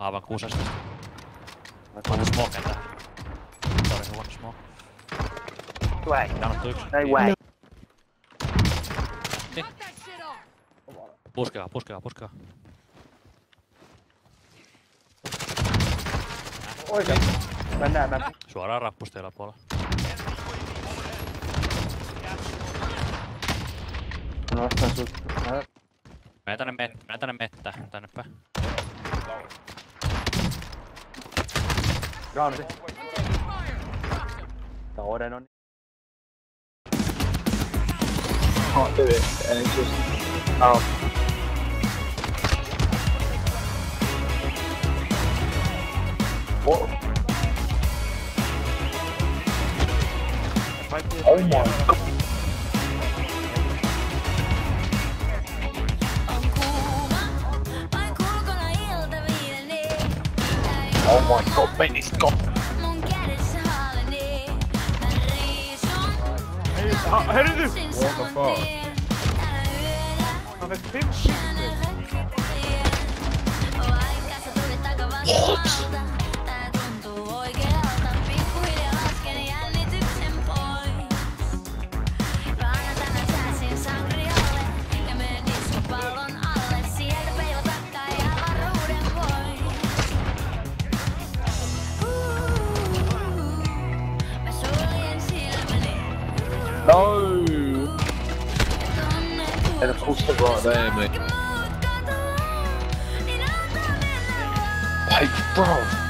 Aivan kuusesta. One smoke entä? Sorry, one smoke. Way. Janottu yksi. No way. Puskekaa, puskekaa, puskekaa. Oikein. Mennään, mennään. Suoraan rappusteella puolella. Mä nostan sut. Mä- Mene tänne, met, mene tänne mettä, tänne päin. Grounded. Toinen on. can't do it, and it's just Oh. what? Oh my Oh my god, mate, it's got. Mun kädessä haaleni. Mä What the fuck? saman tien. Tänä yönä Vaikka No! And course, they're right there, mate. Hey, bro!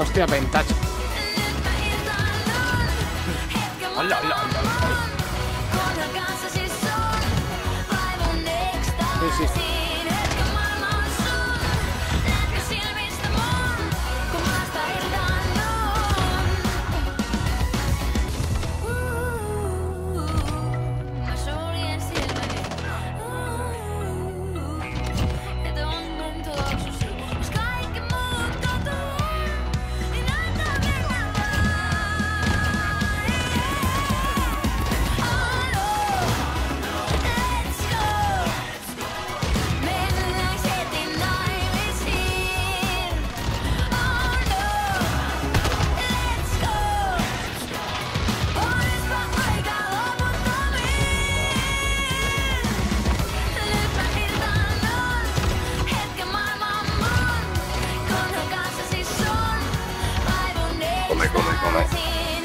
Hostia, pentacho.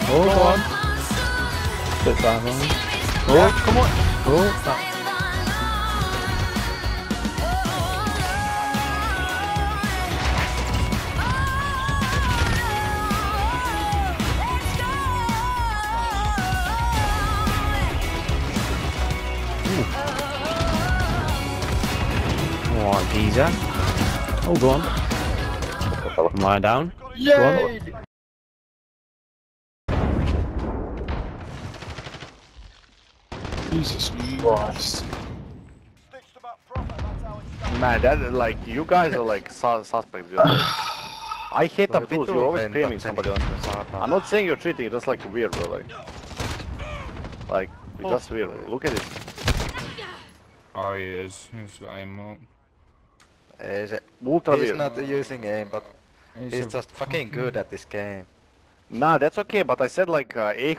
Ekstaasiin, Hold on. Sit down, Oh, come on. Oh, maasta Come on, geezer. Oh, go on. Am I down? Go on. Jesus Christ. Man, that like you guys are like su suspect. dude. I hate the tools. You're always screaming somebody on me. I'm not saying you're cheating. You're just like weird, bro. Like, like it's just weird. Look at it. Oh, he is. He's got aim up. Is it? Ultra He's weird. not using aim, but He's, he's just fucking good at this game. Nah, that's okay. But I said like uh, A